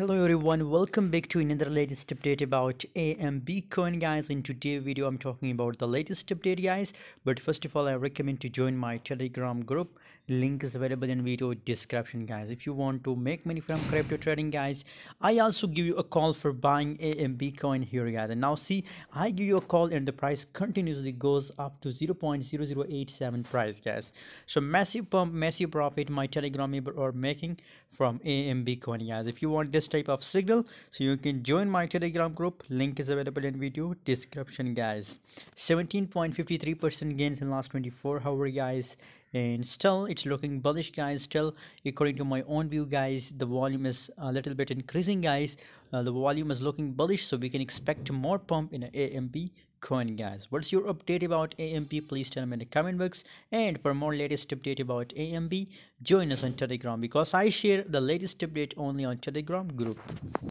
Hello everyone, welcome back to another latest update about AMB coin guys. In today's video, I'm talking about the latest update guys. But first of all, I recommend to join my Telegram group. Link is available in video description guys. If you want to make money from crypto trading guys, I also give you a call for buying AMB coin here guys. And now see, I give you a call and the price continuously goes up to 0.0087 price guys. So massive pump, massive profit my Telegram member are making from AMB coin guys. If you want this type of signal. So you can join my telegram group. Link is available in video description guys. 17.53 percent gains in last 24 hour guys and still it's looking bullish guys. Still according to my own view guys the volume is a little bit increasing guys. Uh, the volume is looking bullish so we can expect more pump in AMB coin guys. What's your update about AMB please tell me in the comment box. And for more latest update about AMB join us on telegram because I share the latest update only on telegram group